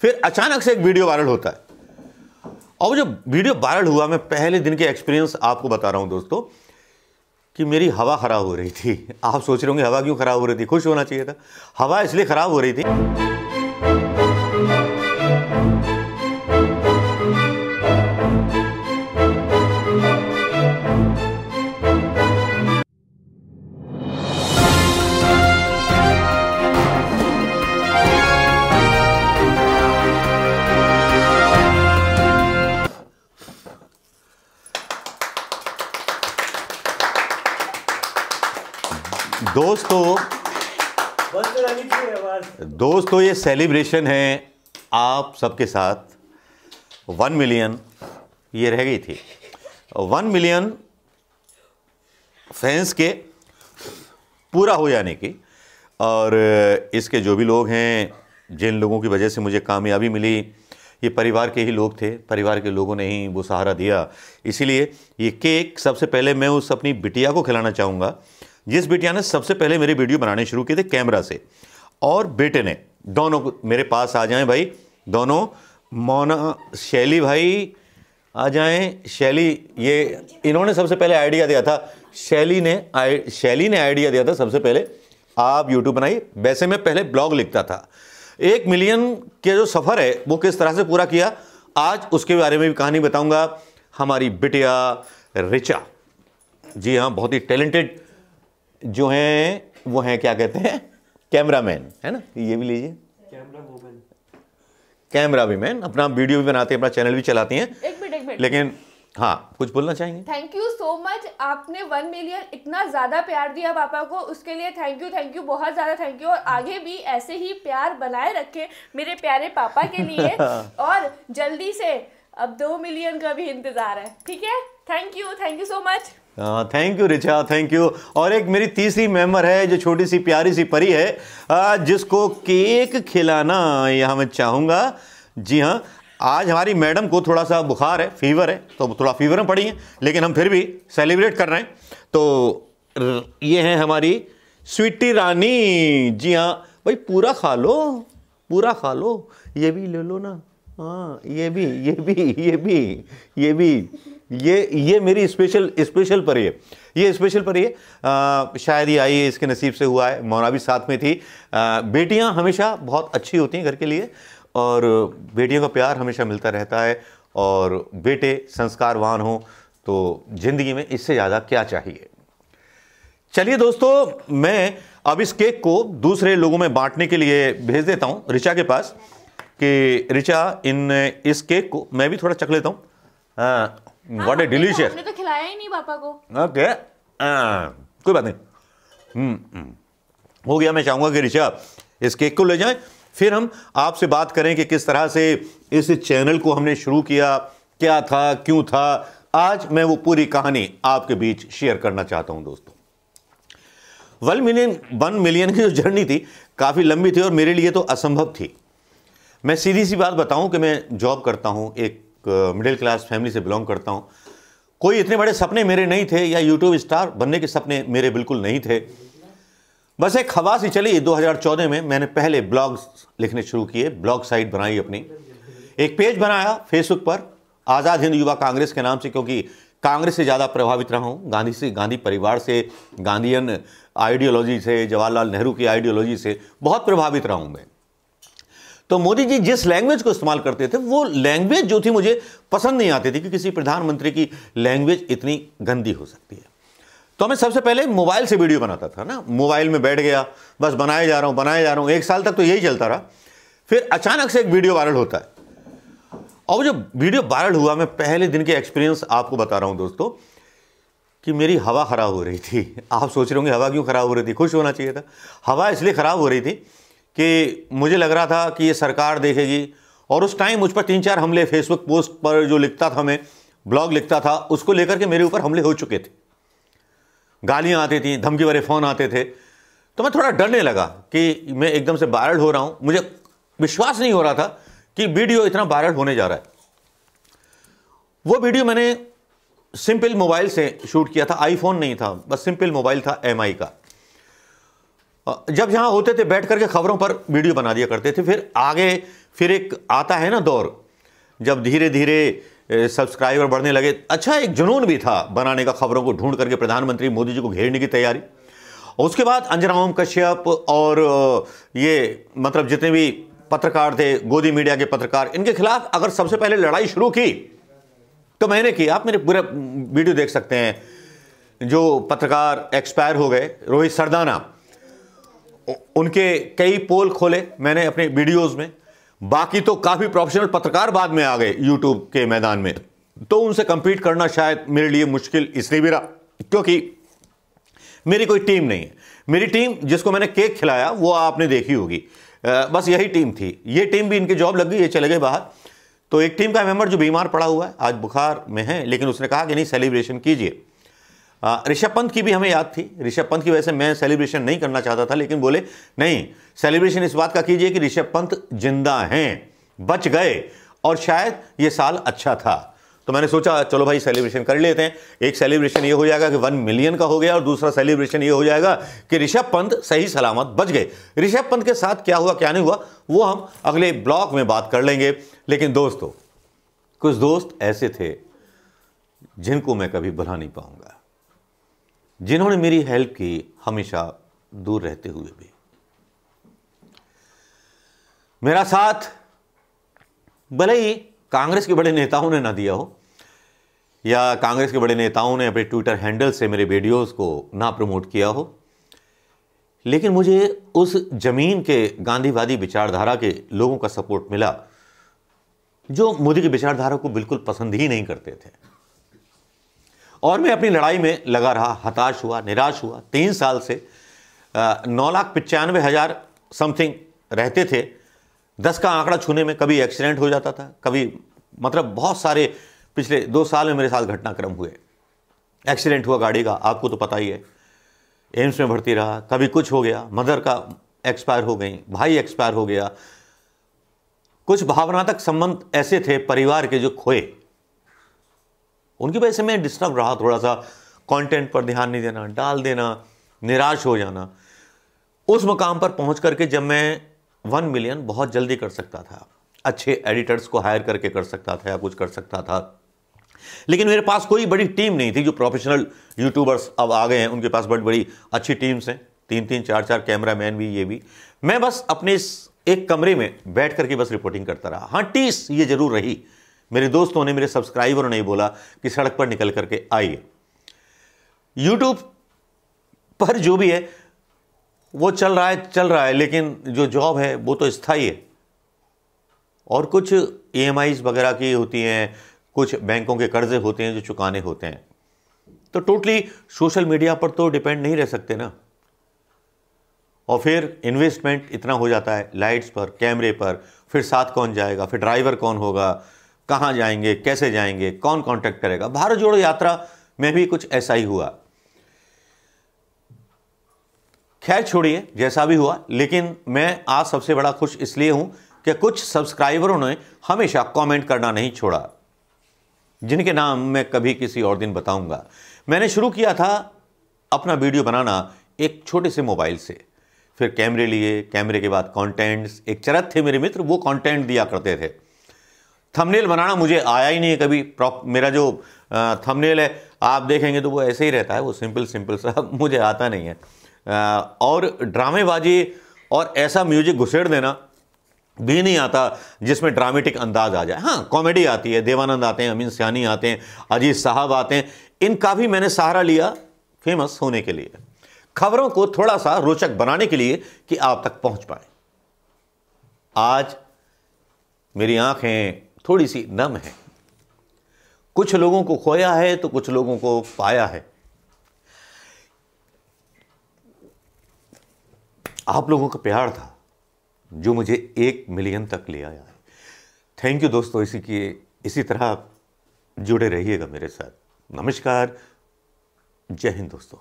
फिर अचानक से एक वीडियो वायरल होता है। और जो वीडियो वायरल हुआ, मैं पहले दिन के एक्सपीरियंस आपको बता रहा हूँ दोस्तों, कि मेरी हवा खराब हो रही थी। आप सोच रहे होंगे, हवा क्यों खराब हो रही थी? खुश होना चाहिए था। हवा इसलिए खराब हो रही थी दोस्तों दोस्तों, ये सेलिब्रेशन है आप सबके साथ। वन मिलियन ये रह गई थी। वन मिलियन फैंस के पूरा हो जाने की। और इसके जो भी लोग हैं, जिन लोगों की वजह से मुझे कामयाबी मिली, ये परिवार के ही लोग थे। परिवार के लोगों ने ही वो सहारा दिया। इसीलिए ये केक सबसे पहले मैं उस अपनी बिटिया को खिलाना चाहूँगा। जिस बिटिया ने सबसे पहले मेरे वीडियो बनाने शुरू किए थे कैमरा से, और बेटे ने, दोनों मेरे पास आ जाएँ भाई, दोनों, मोना, शैली भाई आ जाएँ, शैली, ये, इन्होंने सबसे पहले आइडिया दिया था, शैली ने शैली ने आइडिया दिया था सबसे पहले, आप यूट्यूब बनाइए। वैसे मैं पहले ब्लॉग लिखता था। एक मिलियन के जो सफ़र है, वो किस तरह से पूरा किया, आज उसके बारे में भी कहानी बताऊँगा। हमारी बिटिया, रिचा। जी हाँ बहुत ही टैलेंटेड जो हैं वो हैं क्या कहते हैं? कैमरामैन है ना? ये भी लीजिए। कैमरा भी मैन अपना वीडियो भी बनाते हैं अपना चैनल भी चलाती हैं। एक मिनट एक मिनट। लेकिन हाँ कुछ बोलना चाहेंगे? थैंक यू सो मच आपने वन मिलियन इतना ज़्यादा प्यार दिया पापा को उसके लिए थैंक यू थैंक यू बहुत ज़्यादा थैंक यू और आगे भी ऐसे ही प्यार बनाए रखें मेरे प्यारे पापा के लिए। और जल्दी से अब दो मिलियन का भी इंतज़ार है ठीक है? Thank you thank you so much thank you Richa thank you और एक मेरी तीसरी मेंबर है, जो छोटी सी, प्यारी सी परी है जिसको केक खिलाना यहाँ मैं चाहूँगा। जी हाँ आज हमारी मैडम को थोड़ा सा बुखार है फीवर है तो थोड़ा फीवर में पड़ी है, लेकिन हम फिर भी सेलिब्रेट कर रहे हैं। तो ये है हमारी स्वीटी रानी। जी हाँ भाई पूरा खा लो, पूरा खा लो। ये भी ले लो ना। हाँ ये भी ये भी ये भी ये भी। ये ये मेरी स्पेशल स्पेशल परी है ये स्पेशल परी है आ, शायद ये आई है इसके नसीब से हुआ है। मौना भी साथ में थी। आ, बेटियाँ हमेशा बहुत अच्छी होती हैं घर के लिए और बेटियों का प्यार हमेशा मिलता रहता है और बेटे संस्कारवान हो तो ज़िंदगी में इससे ज़्यादा क्या चाहिए? चलिए दोस्तों मैं अब इस केक को दूसरे लोगों में बांटने के लिए भेज देता हूँ रिचा के पास कि रिचा इन इस केक को मैं भी थोड़ा चख लेता हूँ। व्हाट ए डिलीशियस हमने तो खिलाया ही नहीं पापा को। ओके कोई बात नहीं। हम्म, हम्म। हो गया मैं चाहूँगा कि रिचा इस केक को ले जाएँ। फिर हम आपसे बात करें कि किस तरह से इस चैनल को हमने शुरू किया क्या था क्यों था। आज मैं वो पूरी कहानी आपके बीच शेयर करना चाहता हूँ दोस्तों। वन मिलियन वन मिलियन की जो जर्नी थी काफ़ी लंबी थी और मेरे लिए तो असंभव थी। मैं सीधी सी बात बताऊँ कि मैं जॉब करता हूँ एक मिडिल क्लास फैमिली से बिलोंग करता हूँ। कोई इतने बड़े सपने मेरे नहीं थे या यूट्यूब स्टार बनने के सपने मेरे बिल्कुल नहीं थे। बस एक हवा सी चली 2014 में। मैंने पहले ब्लॉग्स लिखने शुरू किए, ब्लॉग साइट बनाई अपनी। एक पेज बनाया फेसबुक पर, आज़ाद हिंद युवा कांग्रेस के नाम से, क्योंकि कांग्रेस से ज़्यादा प्रभावित रहा हूँ। गांधी से, गांधी परिवार से, गांधीयन आइडियोलॉजी से, जवाहरलाल नेहरू की आइडियोलॉजी से बहुत प्रभावित रहा हूँ मैं। तो मोदी जी जिस लैंग्वेज को इस्तेमाल करते थे, वो लैंग्वेज जो थी मुझे पसंद नहीं आती थी कि किसी प्रधानमंत्री की लैंग्वेज इतनी गंदी हो सकती है। तो मैं सबसे पहले मोबाइल से वीडियो बनाता था ना, मोबाइल में बैठ गया, बस बनाए जा रहा हूँ, बनाए जा रहा हूँ, एक साल तक तो यही चलता रहा। फिर अचानक से एक वीडियो वायरल होता है। और जो वीडियो वायरल हुआ, मैं पहले दिन के एक्सपीरियंस आपको बता रहा हूँ दोस्तों, कि मेरी हवा ख़राब हो रही थी। आप सोच रहे होंगे, हवा क्यों ख़राब हो रही थी? खुश होना चाहिए था। हवा इसलिए ख़राब हो रही थी कि मुझे लग रहा था कि ये सरकार देखेगी। और उस टाइम मुझ पर तीन चार हमले फेसबुक पोस्ट पर जो लिखता था मैं ब्लॉग लिखता था, उसको लेकर के मेरे ऊपर हमले हो चुके थे। गालियाँ आती थी, धमकी भरे फ़ोन आते थे। तो मैं थोड़ा डरने लगा कि मैं एकदम से वायरल हो रहा हूँ। मुझे विश्वास नहीं हो रहा था कि वीडियो इतना वायरल होने जा रहा है। वो वीडियो मैंने सिंपल मोबाइल से शूट किया था आईफोन नहीं था, बस सिंपल मोबाइल था एमआई का। जब यहाँ होते थे, बैठ करके खबरों पर वीडियो बना दिया करते थे, फिर आगे, फिर एक आता है ना दौर, जब धीरे धीरे सब्सक्राइबर बढ़ने लगे। अच्छा एक जुनून भी था बनाने का खबरों को ढूंढ करके प्रधानमंत्री मोदी जी को घेरने की तैयारी। उसके बाद अंजनाओम कश्यप और ये मतलब जितने भी पत्रकार थे, गोदी मीडिया के पत्रकार, इनके खिलाफ अगर सबसे पहले लड़ाई शुरू की तो मैंने की। आप मेरे पूरा, वीडियो देख सकते हैं। जो पत्रकार एक्सपायर हो गए, रोहित सरदाना उनके कई पोल खोले मैंने अपने वीडियोस में। बाकी तो काफ़ी प्रोफेशनल पत्रकार बाद में आ गए यूट्यूब के मैदान में। तो उनसे कंपीट करना शायद मेरे लिए मुश्किल इसलिए भी रहा, क्योंकि मेरी कोई टीम नहीं है। मेरी टीम जिसको मैंने केक खिलाया, वो आपने देखी होगी। बस यही टीम थी। ये टीम भी इनकी जॉब लग गई, ये चले गए बाहर। तो एक टीम का मेंबर जो बीमार पड़ा हुआ है, आज बुखार में है, लेकिन उसने कहा कि नहीं सेलिब्रेशन कीजिए। ऋषभ पंत की भी हमें याद थी। ऋषभ पंत की वजह से मैं सेलिब्रेशन नहीं करना चाहता था, लेकिन बोले, नहीं सेलिब्रेशन इस बात का कीजिए कि ऋषभ पंत ज़िंदा हैं, बच गए, और शायद ये साल अच्छा था। तो मैंने सोचा, चलो भाई सेलिब्रेशन कर लेते हैं। एक सेलिब्रेशन ये हो जाएगा कि वन मिलियन का हो गया, और दूसरा सेलिब्रेशन ये हो जाएगा कि ऋषभ पंत सही सलामत बच गए। ऋषभ पंत के साथ क्या हुआ, क्या नहीं हुआ, वो हम अगले ब्लॉक में बात कर लेंगे। लेकिन दोस्तों, कुछ दोस्त ऐसे थे जिनको मैं कभी भुला नहीं पाऊँगा। जिन्होंने मेरी हेल्प की हमेशा दूर रहते हुए भी। मेरा साथ भले ही कांग्रेस के बड़े नेताओं ने ना दिया हो, या कांग्रेस के बड़े नेताओं ने अपने ट्विटर हैंडल से मेरे वीडियोस को ना प्रमोट किया हो, लेकिन मुझे उस ज़मीन के गांधीवादी विचारधारा के लोगों का सपोर्ट मिला, जो मोदी की विचारधारा को बिल्कुल पसंद ही नहीं करते थे। और मैं अपनी लड़ाई में लगा रहा, हताश हुआ, निराश हुआ। तीन साल से नौ लाख पचानवे हज़ार समथिंग रहते थे। दस का आंकड़ा छूने में कभी एक्सीडेंट हो जाता था, कभी मतलब बहुत सारे पिछले दो साल में मेरे साथ घटनाक्रम हुए। एक्सीडेंट हुआ गाड़ी का, आपको तो पता ही है। एम्स में भर्ती रहा, कभी कुछ हो गया, मदर का एक्सपायर हो गई, भाई एक्सपायर हो गया। कुछ भावनात्मक संबंध ऐसे थे, परिवार के जो खोए। उनकी वजह से मैं डिस्टर्ब रहा, थोड़ा सा कंटेंट पर ध्यान नहीं देना, डाल देना, निराश हो जाना। उस मुकाम पर पहुँच करके जब मैं वन मिलियन बहुत जल्दी कर सकता था। अच्छे एडिटर्स को हायर करके कर सकता था या कुछ कर सकता था। लेकिन मेरे पास कोई बड़ी टीम नहीं थी जो प्रोफेशनल यूट्यूबर्स अब आ गए हैं। उनके पास बड़ी बड़ी अच्छी टीम्स हैं। तीन तीन, चार चार कैमरा मैन भी, ये भी। मैं बस अपने इस एक कमरे में बैठ करके बस रिपोर्टिंग करता रहा। हाँ टीस ये ज़रूर रही। मेरे दोस्तों ने, मेरे सब्सक्राइबरों ने बोला कि सड़क पर निकल करके आइए। यूट्यूब पर जो भी है, वो चल रहा है, चल रहा है, लेकिन जो जॉब है, वो तो स्थायी है। और कुछ ई वगैरह की होती हैं, कुछ बैंकों के कर्जे होते हैं, जो चुकाने होते हैं। तो टोटली सोशल मीडिया पर तो डिपेंड नहीं रह सकते ना। और फिर इन्वेस्टमेंट इतना हो जाता है लाइट्स पर कैमरे पर, फिर साथ कौन जाएगा, फिर ड्राइवर कौन होगा कहाँ जाएँगे, कैसे जाएँगे, कौन कांटेक्ट करेगा। भारत जोड़ो यात्रा में भी कुछ ऐसा ही हुआ। खैर छोड़िए, जैसा भी हुआ, लेकिन मैं आज सबसे बड़ा खुश इसलिए हूँ कि कुछ सब्सक्राइबरों ने हमेशा कमेंट करना नहीं छोड़ा, जिनके नाम मैं कभी किसी और दिन बताऊँगा। मैंने शुरू किया था अपना वीडियो बनाना एक छोटे से मोबाइल से। फिर कैमरे लिए, कैमरे के बाद कंटेंट्स एक चरत थे मेरे मित्र, वो कंटेंट दिया करते थे। थंबनेल बनाना मुझे आया ही नहीं है कभी। प्रॉप मेरा जो थंबनेल है, आप देखेंगे तो वो ऐसे ही रहता है, वो सिंपल सिंपल सा, मुझे आता नहीं है। और ड्रामेबाजी और ऐसा म्यूज़िक घुसेड़ देना भी नहीं आता जिसमें ड्रामेटिक अंदाज आ जाए। हाँ कॉमेडी आती है, देवानंद आते हैं, अमीन सियानी आते हैं अजीत साहब आते हैं। इनका भी मैंने सहारा लिया फ़ेमस होने के लिए। खबरों को थोड़ा सा रोचक बनाने के लिए कि आप तक पहुँच पाए। आज मेरी आँखें थोड़ी सी नम है। कुछ लोगों को खोया है तो कुछ लोगों को पाया है। आप लोगों का प्यार था, जो मुझे एक मिलियन तक ले आया है। थैंक यू दोस्तों, इसी की, इसी तरह जुड़े रहिएगा मेरे साथ। नमस्कार, जय हिंद दोस्तों।